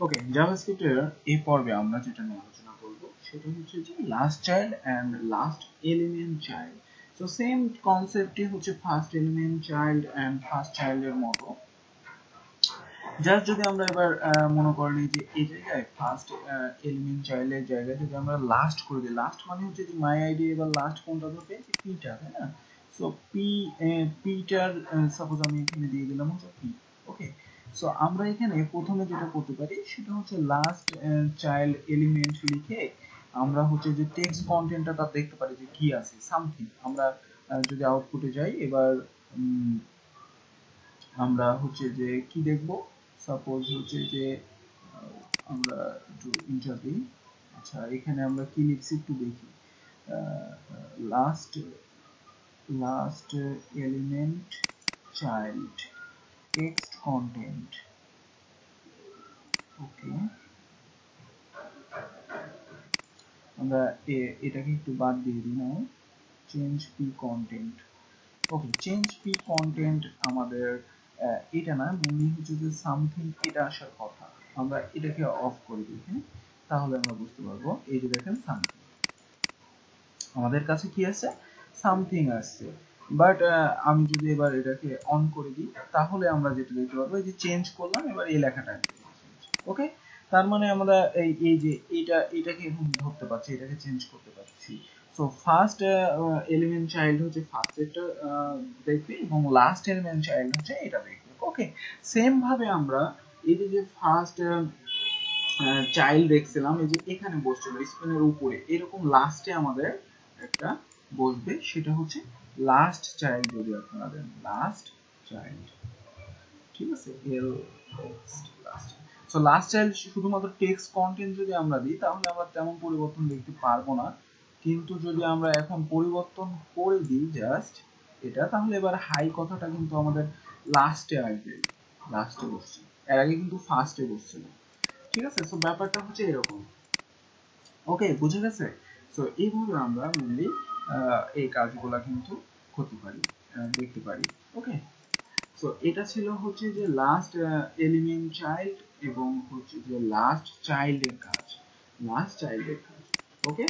ওকে জাভাস্ক্রিপ্টের এই পর্বে আমরা যেটা নিয়ে আলোচনা করব, সেটা হচ্ছে যে last child and last element child so same কনসেপ্টই হচ্ছে first element child and first চাইল্ডের মতো। জাস্ট যদি আমরা এবার মনে করেন যে এই জায়গায় ফার্স্ট এলিমেন্ট চাইল্ডের জায়গায় যদি আমরা লাস্ট করে দিই লাস্ট মানে হচ্ছে যে মাই আইডি এবার লাস্ট কোনটা ধরবে যে পিটা তাই না? সো পি পিটার সাপোজ আমি এখানে দিয়ে দিলাম হচ্ছে পি সো আমরা এখানে প্রথমে যেটা করতে পারি, সেটা হচ্ছে লাস্ট চাইল্ড এলিমেন্ট লিখে আমরা হচ্ছে যে টেক্সট কন্টেন্টটা তার দেখতে পারি যে কি আছে সামথিং আমরা যদি আউটপুটে যাই, এবার আমরা হচ্ছে যে কি দেখব? সাপোজ হচ্ছে যে আমরা একটু ইন্টার দিই। আচ্ছা এখানে আমরা কি লিখছি একটু দেখি। Last last element child text content. Okay আমরা এটাকে একটু বাদ দিয়ে দিই না। Change P content okay change P content আমাদের এটা না মনে হচ্ছে যে সামথিং এটা আসার কথা। আমরা এটাকে অফ করে দিই হ্যাঁ? তাহলে আমরা বুঝতে পারব, এই যে দেখেন সামথিং আমাদের কাছে কি আছে? সামথিং আসছে বাট আমি যদি এবার এটাকে অন করে দিই, তাহলে আমরা যেটা দেখতে পারব যে চেঞ্জ করলাম, এবার এই লেখাটা ওকে তার মানে আমরা এই এই যে এটা এটাকে ধরতে পারছি, এটাকে চেঞ্জ করতে পারছি। সো ফার্স্ট এলিমেন্ট চাইল্ড হচ্ছে ফার্স্ট এটা দেখবে, এবং লাস্ট এলিমেন্ট চাইল্ড হচ্ছে এটা দেখবে। ওকে সেম ভাবে আমরা এই যে ফার্স্ট চাইল্ড দেখছিলাম, এই যে এখানে বসছিল স্ক্রিনের উপরে, এরকম লাস্টে আমাদের একটা বসবে, সেটা হচ্ছে লাস্ট চাইল্ড যদি আপনারা দেন লাস্ট চাইল্ড ঠিক আছে? L last so last child শুধুমাত্র টেক্সট কন্টেন্ট যদি আমরা দিই, তাহলে আমরা তেমন পরিবর্তন দেখতে পারব না। কিন্তু যদি আমরা এখন পরিবর্তন করে দিই জাস্ট এটা, তাহলে এবার হাই কথাটা কিন্তু আমাদের লাস্টে আসবে। লাস্টে বসছে। এর আগে কিন্তু ফার্স্টে বসছিল। ঠিক আছে? সো ব্যাপারটা হচ্ছে এরকম। ওকে বুঝে গেছে? সো এইভাবে আমরা মেনলি এই কাজগুলো কিন্তু করতে পারি দেখতে পারি। ওকে সো এটা ছিল হচ্ছে যে লাস্ট এলিমেন্ট চাইল্ড এবং হচ্ছে যে লাস্ট চাইল্ডের কাজ। লাস্ট চাইল্ডের কাজ। ওকে